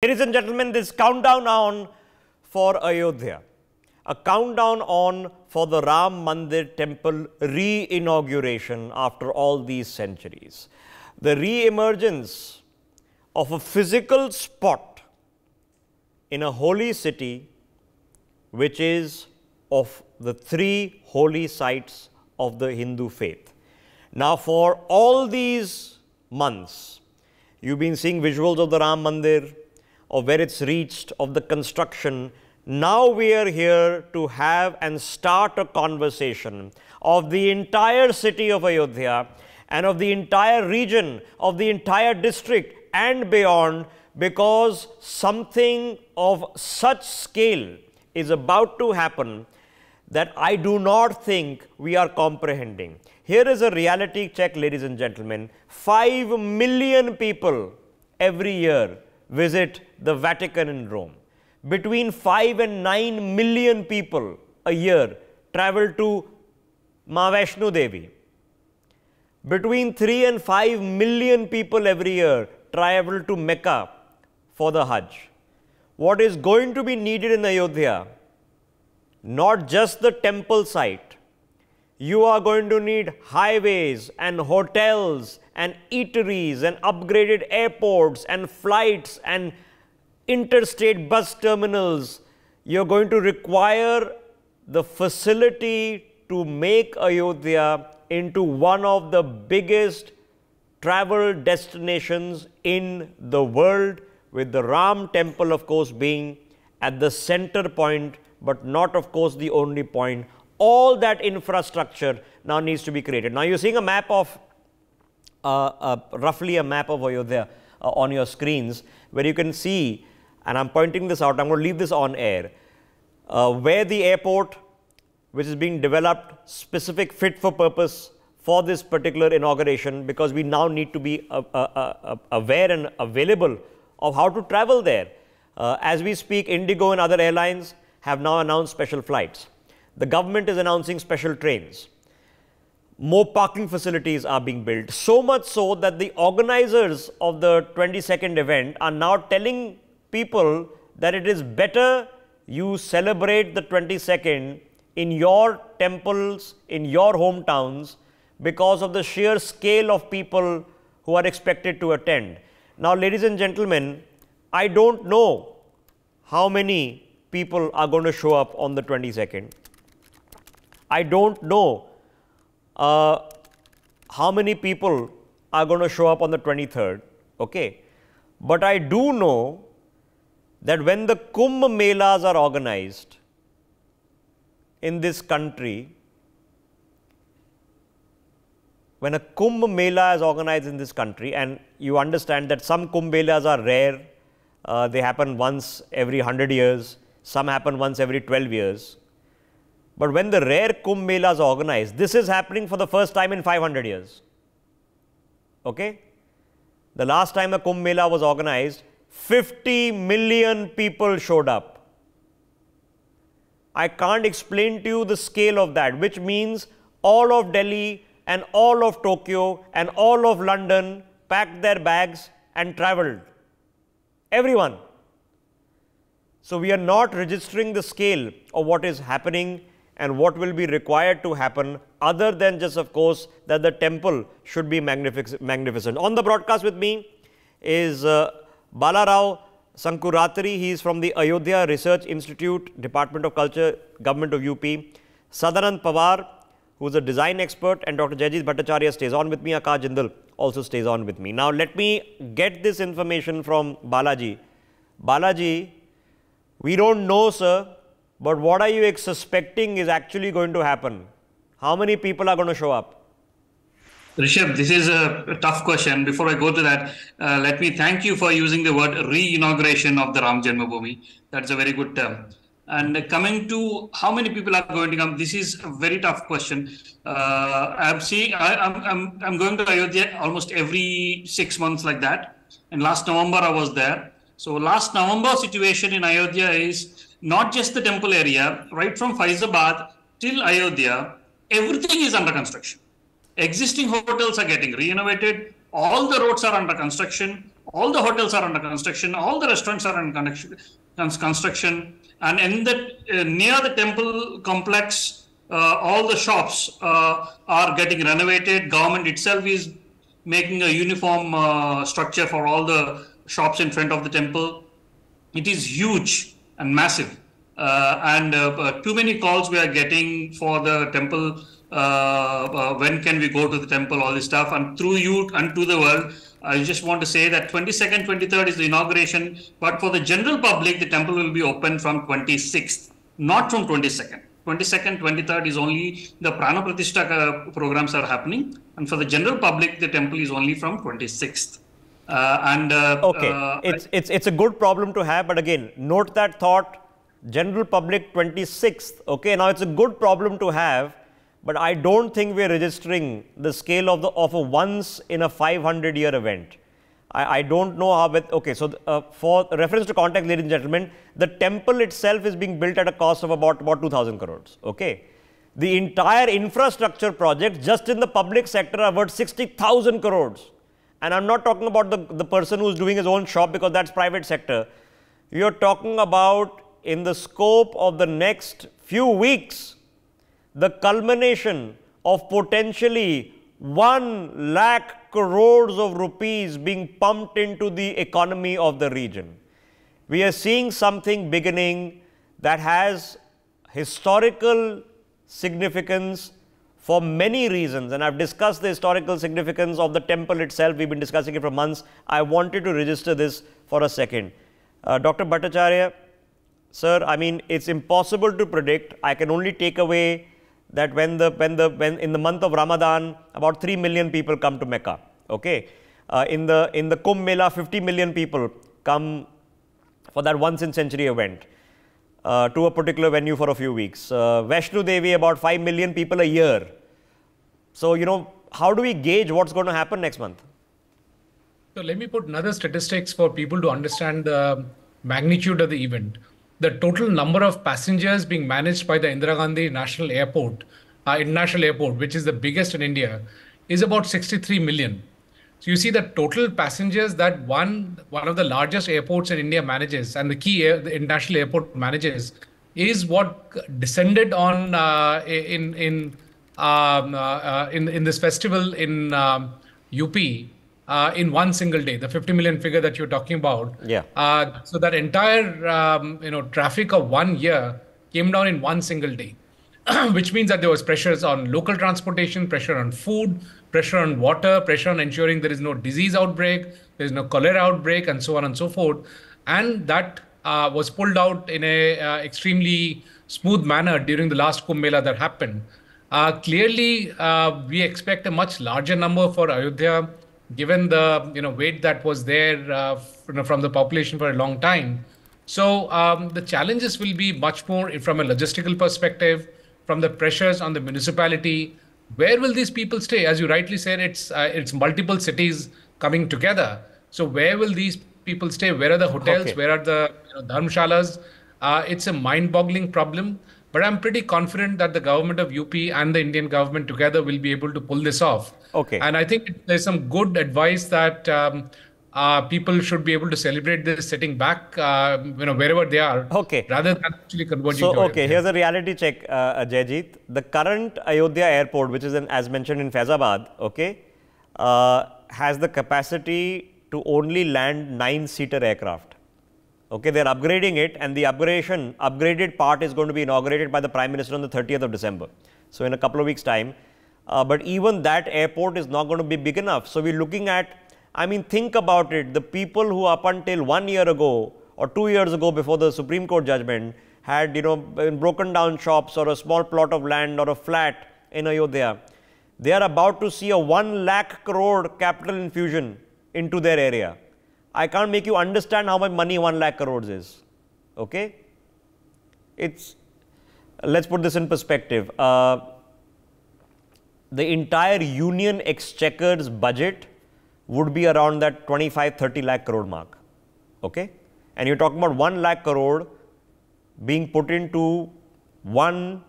Ladies and gentlemen, this countdown on for Ayodhya, a countdown on for the Ram Mandir temple re-inauguration after all these centuries. The re-emergence of a physical spot in a holy city which is of the three holy sites of the Hindu faith. Now for all these months, you've been seeing visuals of the Ram Mandir, of where it's reached, of the construction. Now we are here to have and start a conversation of the entire city of Ayodhya and of the entire region, of the entire district and beyond, because something of such scale is about to happen that I do not think we are comprehending. Here is a reality check, ladies and gentlemen. 5 million people every year visit the Vatican in Rome. Between 5 and 9 million people a year travel to Ma Devi. Between 3 and 5 million people every year travel to Mecca for the Hajj. What is going to be needed in Ayodhya? Not just the temple site. You are going to need highways and hotels and eateries and upgraded airports and flights and interstate bus terminals. You're going to require the facility to make Ayodhya into one of the biggest travel destinations in the world with the Ram temple of course being at the center point but not of course the only point. All that infrastructure now needs to be created. Now you're seeing a map of uh, uh, roughly a map of Ayodhya uh, on your screens where you can see and I'm pointing this out, I'm going to leave this on air, uh, where the airport which is being developed specific fit for purpose for this particular inauguration because we now need to be uh, uh, aware and available of how to travel there. as we speak, Indigo and other airlines have now announced special flights. The government is announcing special trains. More parking facilities are being built. So much so that the organizers of the 22nd event are now telling people that it is better you celebrate the 22nd in your temples, in your hometowns, because of the sheer scale of people who are expected to attend. Now, ladies and gentlemen, I don't know how many people are going to show up on the 22nd. I don't know uh, how many people are going to show up on the 23rd. Okay. But I do know that when the Kumbh Melas are organized in this country, when a Kumbh Mela is organized in this country and you understand that some Kumbh Melas are rare, uh, they happen once every 100 years, some happen once every 12 years. But when the rare Kumbh Mela is organized, this is happening for the first time in 500 years. Okay? The last time a Kumbh Mela was organized, 50 million people showed up. I can't explain to you the scale of that, which means all of Delhi and all of Tokyo and all of London packed their bags and traveled. Everyone. So, we are not registering the scale of what is happening and what will be required to happen other than just of course that the temple should be magnificent. On the broadcast with me is uh, Balarao Sankuratri, he is from the Ayodhya Research Institute, Department of Culture, Government of UP. Sadanand Pawar, who is a design expert, and Dr. Jayajit Bhattacharya stays on with me. Akash Jindal also stays on with me. Now, let me get this information from Balaji. Balaji, we don't know, sir, but what are you suspecting is actually going to happen? How many people are going to show up? Rishabh, this is a tough question. Before I go to that, uh, let me thank you for using the word re-inauguration of the Ram Janmabhoomi. That's a very good term. And coming to how many people are going to come, this is a very tough question. Uh, I'm seeing, I, I'm, I'm, I'm going to Ayodhya almost every six months like that. And last November I was there. So last November situation in Ayodhya is not just the temple area, right from Faizabad till Ayodhya, everything is under construction Existing hotels are getting renovated. All the roads are under construction. all the hotels are under construction, all the restaurants are under construction, and in the uh, near the temple complex, uh, all the shops uh, are getting renovated. Government itself is making a uniform uh, structure for all the shops in front of the temple. It is huge and massive, uh, and uh, too many calls we are getting for the temple. when can we go to the temple? All this stuff, and through you and to the world I just want to say that 22nd, 23rd is the inauguration, but for the general public, the temple will be open from 26th, not from 22nd. 22nd, 23rd is only the Prana Pratishtha uh, programs are happening, and for the general public, the temple is only from 26th. Uh, and uh, okay, uh, it's it's it's a good problem to have, but again, note that thought. General public 26th. Okay, now it's a good problem to have but I don't think we're registering the scale of the of a once in a 500 year event. I, I don't know how, but okay, so uh, for reference to context, ladies and gentlemen, the temple itself is being built at a cost of about, about 2000 crores. Okay. The entire infrastructure project just in the public sector are worth 60,000 crores. And I'm not talking about the, the person who's doing his own shop because that's private sector. You're talking about in the scope of the next few weeks, the culmination of potentially 1 lakh crores of rupees being pumped into the economy of the region. We are seeing something beginning that has historical significance for many reasons and I've discussed the historical significance of the temple itself. We've been discussing it for months. I wanted to register this for a second. Uh, Dr. Bhattacharya, sir, I mean, it's impossible to predict. I can only take away that when the when the when in the month of Ramadan about 3 million people come to Mecca okay uh, in the in the Kumbh Mela 50 million people come for that once in century event uh, to a particular venue for a few weeks uh, Vaishno Devi about 5 million people a year so you know how do we gauge what's going to happen next month so let me put another statistics for people to understand the magnitude of the event the total number of passengers being managed by the Indira Gandhi National Airport, uh, International Airport, which is the biggest in India, is about 63 million. So you see the total passengers that one one of the largest airports in India manages, and the key air, the international airport manages, is what descended on uh, in in um, uh, uh in in this festival in um, UP uh, in one single day, the 50 million figure that you're talking about. Yeah. Uh, so that entire um, you know traffic of one year came down in one single day, which means that there was pressures on local transportation, pressure on food, pressure on water, pressure on ensuring there is no disease outbreak, there is no cholera outbreak, and so on and so forth. And that uh, was pulled out in a uh, extremely smooth manner during the last Kumbh Mela that happened. Uh, clearly, uh, we expect a much larger number for Ayodhya given the you know weight that was there uh, from the population for a long time. So um, the challenges will be much more from a logistical perspective, from the pressures on the municipality. Where will these people stay? As you rightly said, it's uh, it's multiple cities coming together. So where will these people stay? Where are the hotels? Okay. Where are the you know, dharmshalas? Uh, it's a mind-boggling problem. But I'm pretty confident that the government of UP and the Indian government together will be able to pull this off. Okay. And I think there's some good advice that um, uh, people should be able to celebrate this sitting back, uh, you know, wherever they are. Okay. Rather than actually converting. So, okay, here's a reality check, uh, Jayjeet. The current Ayodhya airport, which is in, as mentioned in Faizabad, okay, uh, has the capacity to only land nine-seater aircraft. Okay, they're upgrading it and the upgradation, upgraded part is going to be inaugurated by the Prime Minister on the 30th of December. So, in a couple of weeks time. Uh, but even that airport is not going to be big enough. So, we're looking at, I mean, think about it. The people who up until one year ago or two years ago before the Supreme Court judgment had, you know, broken down shops or a small plot of land or a flat in Ayodhya, they are about to see a 1 lakh crore capital infusion into their area. I can't make you understand how much money 1 lakh crores is. Okay? It's, let's put this in perspective. Uh, the entire union exchequer's budget would be around that 25 30 lakh crore mark. Okay? And you're talking about 1 lakh crore being put into one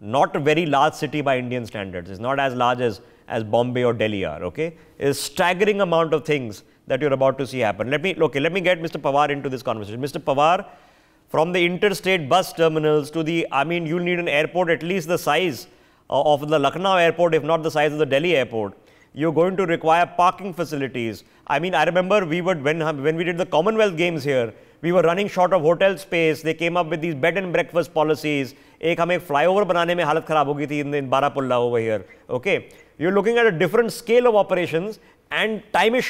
not a very large city by Indian standards. It's not as large as, as Bombay or Delhi are, okay? It's staggering amount of things that you're about to see happen. Let me, okay, let me get Mr. Pawar into this conversation. Mr. Pawar, from the interstate bus terminals to the, I mean, you need an airport at least the size of the Lucknow airport, if not the size of the Delhi airport. You're going to require parking facilities. I mean, I remember we would, when, when we did the Commonwealth Games here, we were running short of hotel space. They came up with these bed and breakfast policies. एक हमें flyover बनाने में हालत ख़राब हो गई थी in, in Barapulla over here. Okay, you're looking at a different scale of operations and time is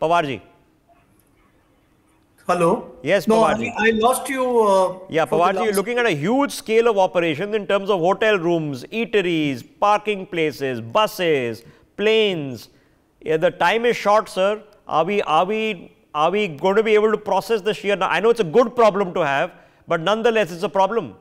short. Pawarji. Hello. Yes, no, Pawarji. I, I lost you. Uh, yeah, Pawarji, you're looking at a huge scale of operations in terms of hotel rooms, eateries, parking places, buses, planes. Yeah, the time is short, sir. Are we, are we, are we going to be able to process the sheer? I know it's a good problem to have, but nonetheless, it's a problem.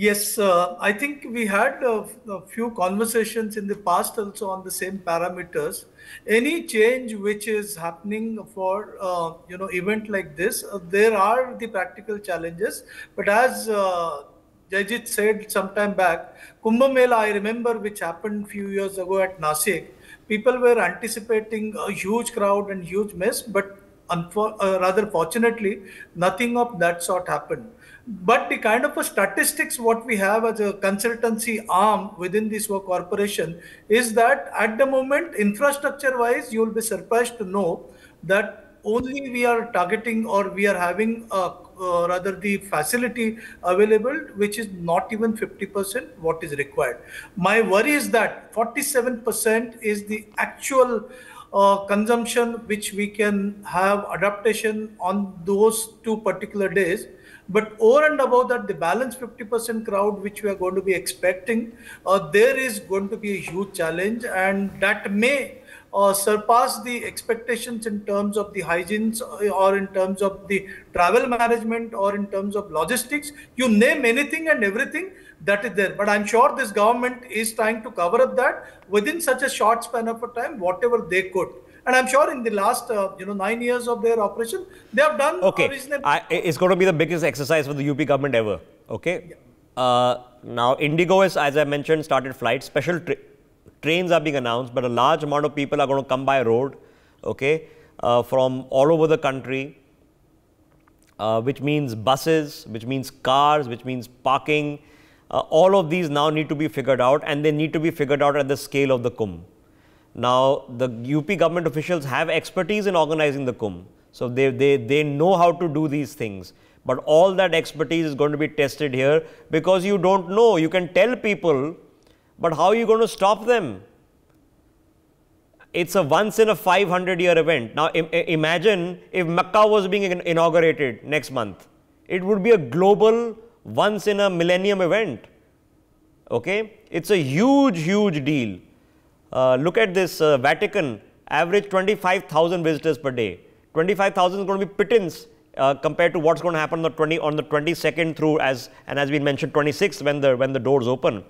Yes, uh, I think we had a, a few conversations in the past also on the same parameters. Any change which is happening for uh, you know event like this, uh, there are the practical challenges. But as uh, Jajit said some time back, Kumbh Mela, I remember, which happened few years ago at Nasik, people were anticipating a huge crowd and huge mess, but uh, rather fortunately, nothing of that sort happened. But the kind of a statistics what we have as a consultancy arm within this corporation is that at the moment, infrastructure wise, you will be surprised to know that only we are targeting or we are having a, uh, rather the facility available which is not even 50% what is required. My worry is that 47% is the actual uh, consumption which we can have adaptation on those two particular days but over and above that the balance 50% crowd which we are going to be expecting uh, there is going to be a huge challenge. And that may uh, surpass the expectations in terms of the hygienes uh, or in terms of the travel management or in terms of logistics. You name anything and everything that is there. But i'm sure this government is trying to cover up that within such a short span of a time whatever they could and i'm sure in the last uh, you know 9 years of their operation they have done Okay, I, it's going to be the biggest exercise for the UP government ever. Okay. Uh, now, Indigo is, as I mentioned, started flights. Special tra- trains are being announced, but a large amount of people are going to come by road. Okay, uh, from all over the country. Uh, which means buses, which means cars, which means parking. Uh, all of these now need to be figured out, and they need to be figured out at the scale of the Kumbh. Now, the UP government officials have expertise in organizing the Kumbh. So, they, they, they know how to do these things. But all that expertise is going to be tested here because you don't know. You can tell people, but how are you going to stop them? It's a once in a 500 year event. Now, Im- imagine if Mecca was being inaugurated next month. It would be a global once in a millennium event. Okay? It's a huge, huge deal. Uh, look at this uh, Vatican, average 25,000 visitors per day. 25,000 is going to be pittance uh, compared to what's going to happen on the 20 on the 22nd through as and as we mentioned 26th when the when the doors open.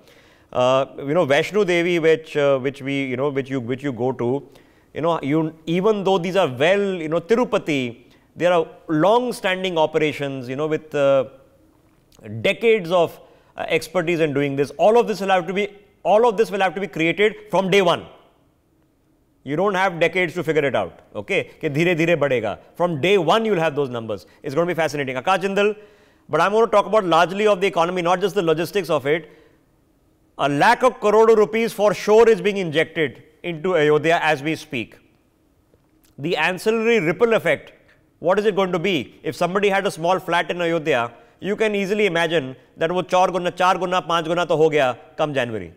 Uh, you know Vaishno Devi, which uh, which we you know which you which you go to, you know you even though these are well you know Tirupati, there are long-standing operations you know with uh, decades of expertise in doing this. All of this will have to be all of this will have to be created from day one. You don't have decades to figure it out. Okay, कि धीरे धीरे बढ़ेगा. From day one, you'll have those numbers. It's going to be fascinating. Akash Jindal, but I'm going to talk about largely of the economy, not just the logistics of it. A lakh of crore rupees for sure is being injected into Ayodhya as we speak. The ancillary ripple effect, what is it going to be? If somebody had a small flat in Ayodhya, you can easily imagine that वो चार गुना चार गुना पांच गुना तो हो गया कम जनवरी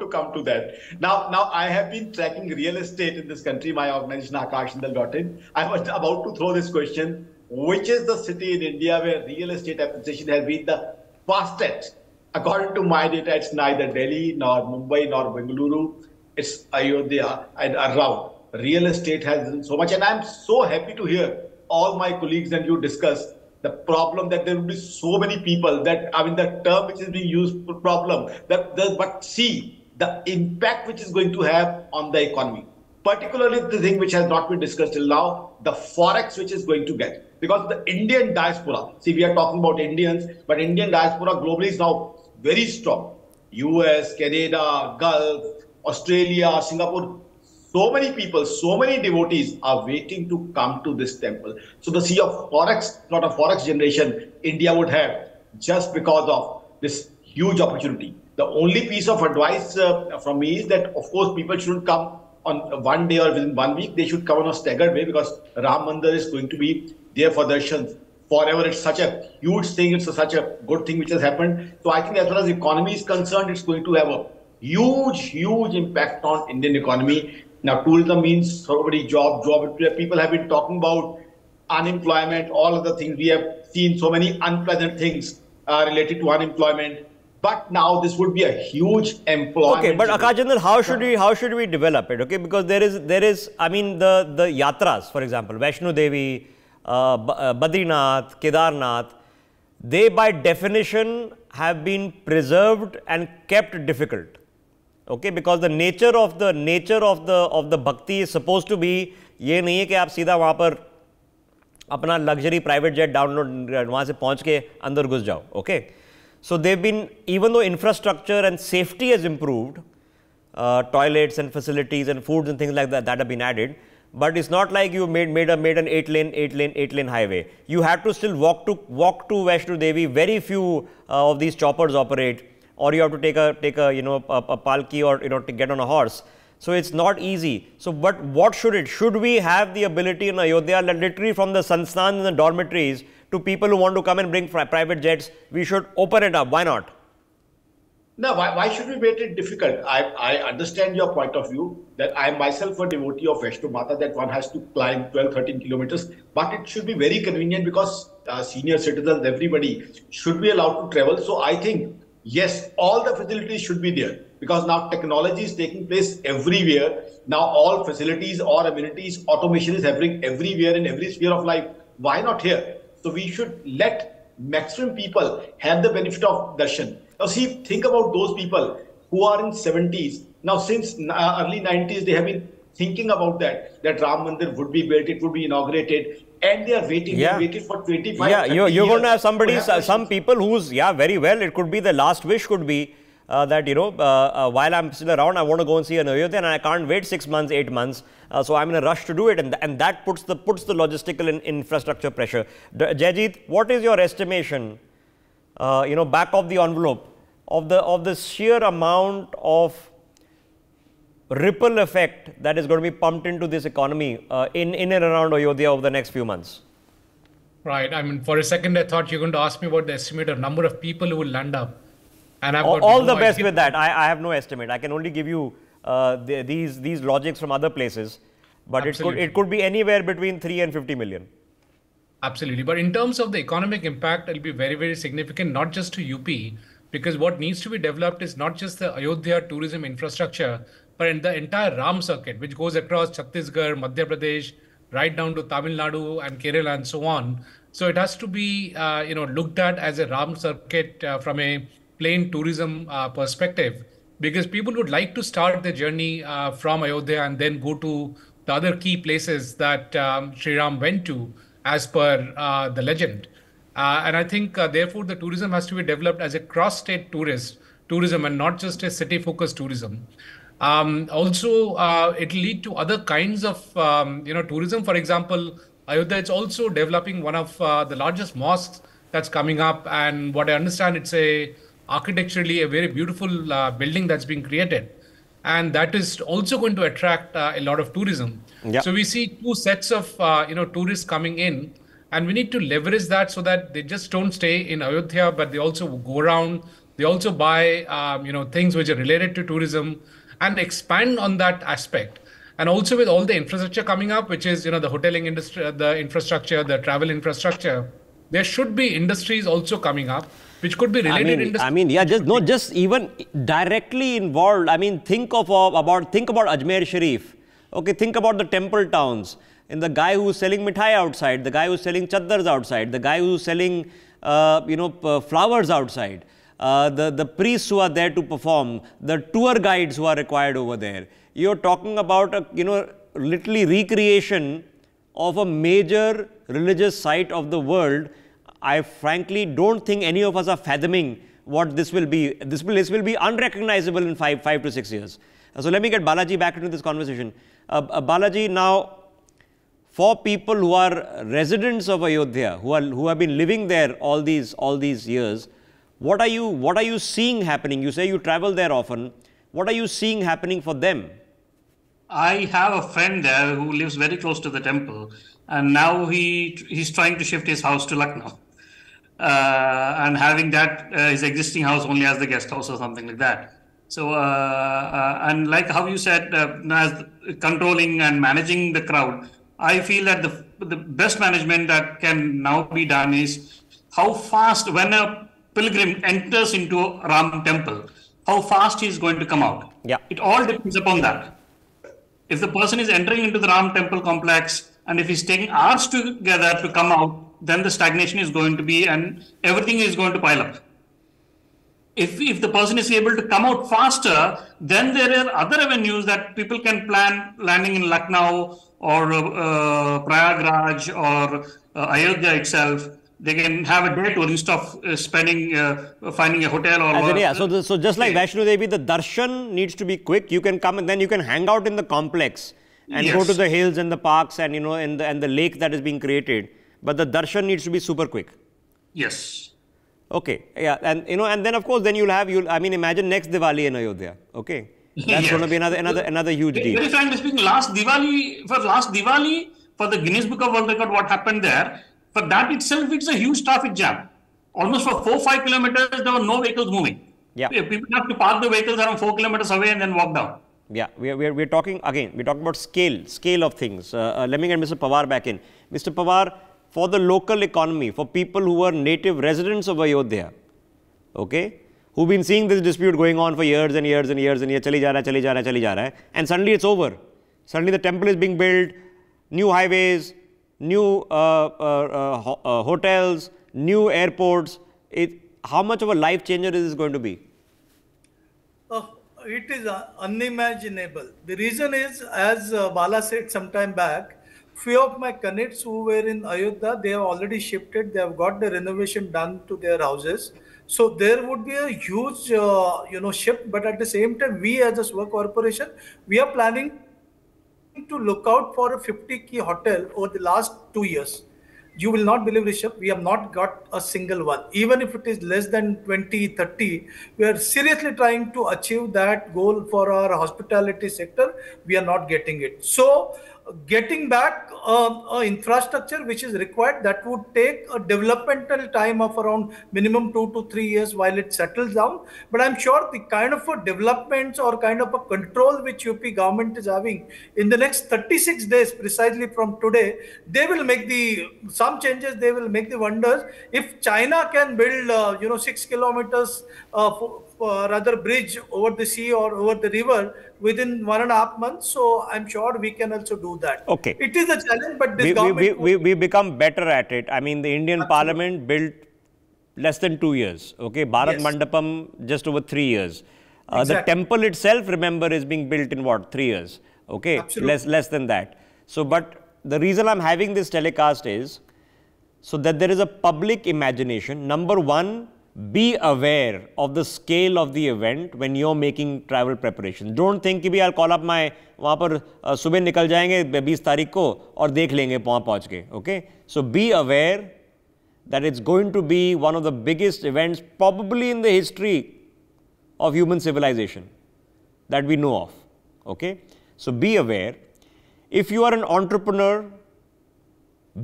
to come to that. Now, now I have been tracking real estate in this country. My organization, AkashJindal.in. I was about to throw this question: Which is the city in India where real estate appreciation has been the fastest? According to my data, it's neither Delhi nor Mumbai nor Bengaluru. It's Ayodhya and around. Real estate has so much, and I'm so happy to hear all my colleagues and you discuss the problem that there will be so many people that I mean the term which is being used for problem that the but see the impact which is going to have on the economy. particularly the thing which has not been discussed till now, the forex which is going to get. Because the Indian diaspora, see, we are talking about Indians, but Indian diaspora globally is now very strong. US, Canada, Gulf, Australia, Singapore, so many people, so many devotees are waiting to come to this temple. So the sea of forex, not a forex generation, India would have just because of this huge opportunity. The only piece of advice uh, from me is that, of course, people shouldn't come on one day or within one week. They should come on a staggered way because Ram Mandir is going to be there for darshan forever. It's such a huge thing. It's a, such a good thing which has happened. So I think as far as economy is concerned, it's going to have a huge, huge impact on Indian economy. Now, tourism means somebody job, job. People have been talking about unemployment, all of the things. We have seen so many unpleasant things uh, related to unemployment. But now this would be a huge employment. Okay, but Akash how should we how should we develop it? Okay, because there is there is I mean the the yatras, for example, Vaishno Devi, uh, uh, Badrinath, Kedarnath, they by definition have been preserved and kept difficult. Okay, because the nature of the nature of the of the bhakti is supposed to be ये नहीं है कि आप सीधा वहाँ पर अपना luxury private jet download वहाँ से पहुँच के अंदर घुस जाओ okay so they've been even though infrastructure and safety has improved uh, toilets and facilities and foods and things like that that have been added but it's not like you made made a made an eight lane eight lane eight lane highway you have to still walk to walk to Vaishno Devi very few uh, of these choppers operate or you have to take a take a you know a, a palki or you know to get on a horse so it's not easy. So, but what should it? Should we have the ability in Ayodhya, literally from the sanstans and the dormitories to people who want to come and bring private jets, we should open it up. Why not? Now, why, why should we make it difficult? I, I understand your point of view that I am myself a devotee of Vaishno Mata that one has to climb 12, 13 kilometers, but it should be very convenient because uh, senior citizens, everybody should be allowed to travel. So I think, yes, all the facilities should be there because now technology is taking place everywhere. Now all facilities or amenities, automation is happening everywhere in every sphere of life. Why not here? So we should let maximum people have the benefit of darshan. Now see, think about those people who are in 70s. Now since uh, early 90s, they have been thinking about that, that Ram Mandir would be built, it would be inaugurated and they are waiting. Yeah. They waited for 25 Yeah, you're, you're going to have somebody, have some people who's, yeah, very well. It could be the last wish could be uh, that you know uh, uh, while I'm still around, I want to go and see an Ayodhya, and I can't wait six months, eight months. Uh, so I'm in a rush to do it, and, th and that puts the puts the logistical and infrastructure pressure. D Jayjeet, what is your estimation? You know, back of the envelope of the of the sheer amount of ripple effect that is going to be pumped into this economy uh, in in and around Ayodhya over the next few months. Right. I mean, for a second, I thought you're going to ask me about the estimated number of people who will land up and I've all, all no the best with that. I, I, have no estimate. I can only give you uh, the, these these logics from other places, but Absolutely. it could it could be anywhere between three and fifty million. Absolutely, but in terms of the economic impact, it'll be very very significant, not just to UP, because what needs to be developed is not just the Ayodhya tourism infrastructure, but in the entire Ram circuit, which goes across Chhattisgarh, Madhya Pradesh, right down to Tamil Nadu and Kerala and so on. So it has to be, uh, you know, looked at as a Ram circuit uh, from a plain tourism uh, perspective, because people would like to start their journey uh, from Ayodhya and then go to the other key places that um, Sri Ram went to, as per uh, the legend. Uh, and I think, uh, therefore, the tourism has to be developed as a cross-state tourist tourism and not just a city-focused tourism. Um, also, uh, it lead to other kinds of, um, you know, tourism. For example, Ayodhya is also developing one of the largest mosques that's coming up, and what I understand, it's a architecturally a very beautiful uh, building that's being created. And that is also going to attract uh, a lot of tourism. So we see two sets of uh, you know tourists coming in. And we need to leverage that so that they just don't stay in ayodhya but they also go around. They also buy um, you know things which are related to tourism and expand on that aspect. And also with all the infrastructure coming up which is you know the hoteling industry the infrastructure the travel infrastructure there should be industries also coming up which could be related. I mean, I mean, yeah, just no, just even directly involved. I mean, think of about think about Ajmer Sharif. Okay, think about the temple towns and the guy who's selling mithai outside, the guy who's selling chaddars outside, the guy who's selling uh, you know flowers outside. Uh, the, the priests who are there to perform, the tour guides who are required over there. You're talking about, a, you know, literally recreation of a major religious site of the world, I frankly don't think any of us are fathoming what this will be. This will, this will be unrecognizable in five, five to six years. So let me get Balaji back into this conversation. Uh, uh, Balaji, now for people who are residents of Ayodhya, who are who have been living there all these all these years, what are you what are you seeing happening? You say you travel there often. What are you seeing happening for them? I have a friend there who lives very close to the temple, and now he he's trying to shift his house to Lucknow, and having that uh, his existing house only as the guest house or something like that. So, uh, uh and like how you said, uh, as controlling and managing the crowd, I feel that the the best management that can now be done is how fast when a pilgrim enters into Ram temple, how fast he is going to come out. Yeah. It all depends upon that. If the person is entering into the Ram temple complex and if he's taking hours together to come out, then the stagnation is going to be and everything is going to pile up. If, if the person is able to come out faster, then there are other avenues that people can plan landing in Lucknow or uh, Prayagraj or uh, Ayodhya itself. They can have a day tour instead of uh, spending uh, finding a hotel or As yeah so the, so just like Vaishno Devi the darshan needs to be quick. You can come and then you can hang out in the complex and yes. go to the hills and the parks and you know and the and the lake that is being created but the darshan needs to be super quick yes okay yeah and you know and then of course then you'll have you'll. i mean imagine next diwali in ayodhya okay that's yes. going to be another another another huge deal very frankly speaking last diwali for last diwali for the guinness book of world record what happened there for that itself, it's a huge traffic jam. Almost for four, five kilometers, there were no vehicles moving. Yeah. People have to park the vehicles around four kilometers away and then walk down. Yeah, we are, we are, we are talking again, we're talking about scale, scale of things. Uh, uh, let me get Mr. Pawar back in. Mr. Pawar, for the local economy, for people who are native residents of Ayodhya, okay, who've been seeing this dispute going on for years and years and years and years, chali ja raha, chali ja raha, chali ja raha, and suddenly it's over. Suddenly the temple is being built, new highways, new uh, uh, uh, hotels, new airports. It, how much of a life changer is this going to be? Oh, it is unimaginable. The reason is, as Bala said some time back, few of my connects who were in Ayodhya, they have already shifted. They have got the renovation done to their houses. So there would be a huge, uh, you know, shift. But at the same time, we as a Swa Corporation, we are planning to look out for a 50 key hotel over the last two years. You will not believe, Rishabh, we have not got a single one. Even if it is less than 20, 30, we are seriously trying to achieve that goal for our hospitality sector. We are not getting it. So getting back uh, infrastructure which is required that would take a developmental time of around minimum two to three years while it settles down. But i'm sure the kind of developments or kind of a control which up government is having in the next 36 days precisely from today they will make the some changes they will make the wonders. If china can build uh, you know six kilometers uh, uh, rather bridge over the sea or over the river within one and a half months. So I'm sure we can also do that. Okay. It is a challenge, but this we, government... We, we, we become better at it. I mean, the Indian Absolutely. Parliament built less than two years. Okay. Bharat yes. Mandapam just over three years. Uh, exactly. The temple itself, remember, is being built in what? Three years. Okay. Absolutely. Less, less than that. So, but the reason I'm having this telecast is so that there is a public imagination. Number one, be aware of the scale of the event when you're making travel preparation. Don't think कि भी I'll call up my वहाँ पर सुबह निकल जाएंगे 20 तारीख को और देख लेंगे वहाँ पहुँच के okay so be aware that it's going to be one of the biggest events probably in the history of human civilization that we know of okay so be aware if you are an entrepreneur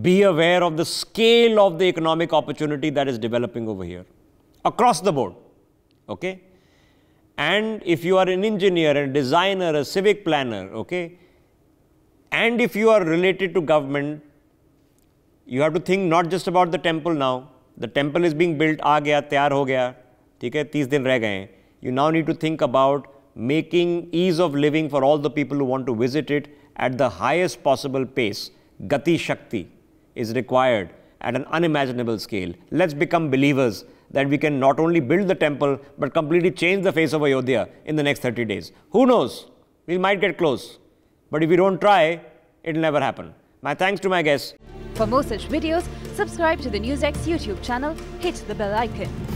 be aware of the scale of the economic opportunity that is developing over here across the board. Okay? And if you are an engineer, a designer, a civic planner, okay, and if you are related to government, you have to think not just about the temple now. The temple is being built, आ गया, तैयार हो गया, ठीक है, 30 दिन रह गए. You now need to think about making ease of living for all the people who want to visit it at the highest possible pace. Gati Shakti is required at an unimaginable scale. Let's become believers that we can not only build the temple but completely change the face of Ayodhya in the next 30 days. Who knows? We might get close. But if we don't try, it'll never happen. My thanks to my guests. For more such videos, subscribe to the NewsX YouTube channel, hit the bell icon.